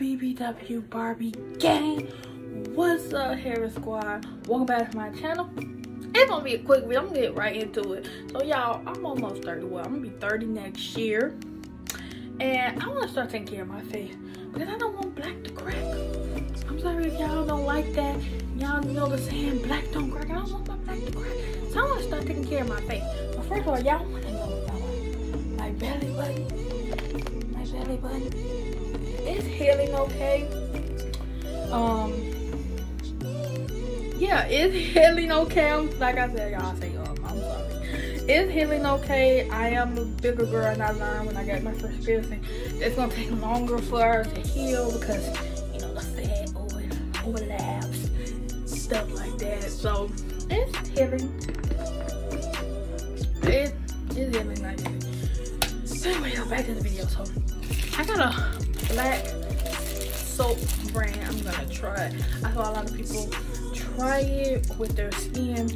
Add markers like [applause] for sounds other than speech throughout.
BBW Barbie gang. What's up, Harris Squad? Welcome back to my channel. It's gonna be a quick video. I'm gonna get right into it. So, y'all, I'm almost 30. Well, I'm gonna be 30 next year. And I wanna start taking care of my face because I don't want black to crack. I'm sorry if y'all don't like that. Y'all know the saying, black don't crack. I don't want my black to crack. So, I wanna start taking care of my face. But first of all, y'all wanna know y'all my belly button. My belly button. It's healing okay. Um, yeah, it's [laughs] healing okay. I'm, like I said, y'all say, um, I'm sorry. It's healing okay. I am a bigger girl and I learned when I got my first piercing. It's gonna take longer for her to heal because, you know, the fat oil overlaps, stuff like that. So, it's healing. It, it's healing nicely. Anyway, back to the video. So, I got a black soap brand I'm gonna try it. I saw a lot of people try it with their skin.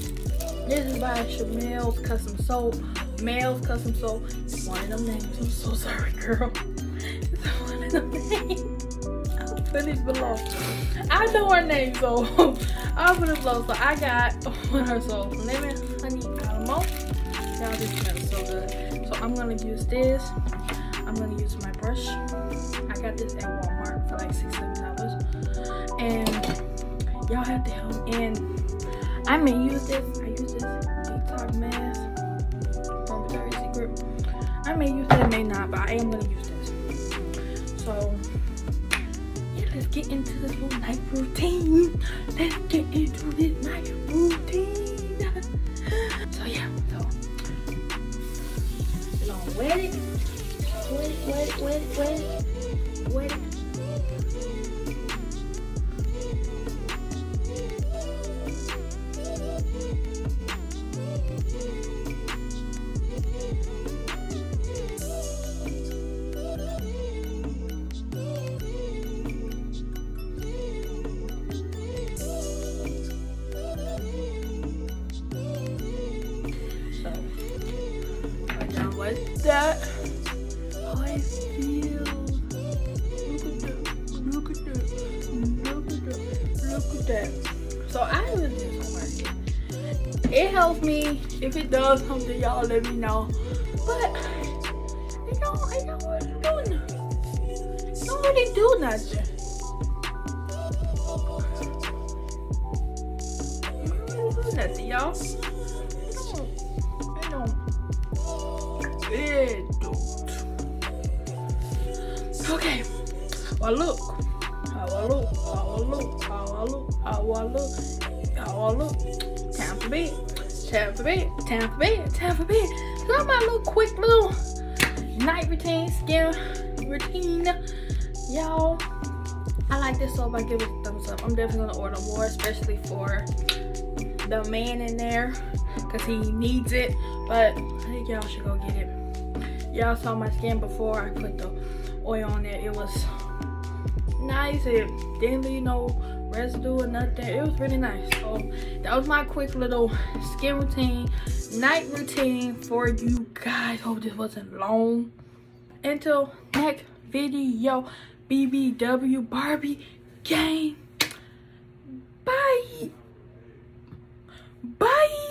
This is by Chamel's Custom Soap. Mael's Custom Soap. It's one of them names. I'm so sorry, girl. It's one of them names. I'll put it below. I know her name, so I'll put it below. So I got one her soaps. Lemon Honey Alamo. Y'all, this smells so good. So I'm gonna use this. I'm gonna use my brush. Got this at Walmart for like six, seven dollars. And y'all have to help. And I may use this. I use this detox mask from Victoria's Secret. I may use it, may not, but I am gonna use this. So yeah, let's get into this little night routine. Let's get into this night routine. So yeah, so you know, wet it wet it, wet it, wet it, wet it, what's that? how I feel. So I use this on my skin. It helps me. If it does something, y'all let me know. But it don't, it don't really do nothing. Don't really do nothing. Do nothing, y'all. It don't. It don't. Okay. Well, look. How I look. How I look. Bed. Time for bed. Time for bed. Time for bed. So my little quick little night routine, skin routine. Y'all, I like this soap. I give it a thumbs up. I'm definitely gonna order more, especially for the man in there, cause he needs it. But I think y'all should go get it. Y'all saw my skin before I put the oil on it. It was nice. It didn't leave no residue or nothing. It was really nice. So that was my quick little skin routine, night routine for you guys. Hope this wasn't long. Until next video, BBW Barbie game. Bye. Bye.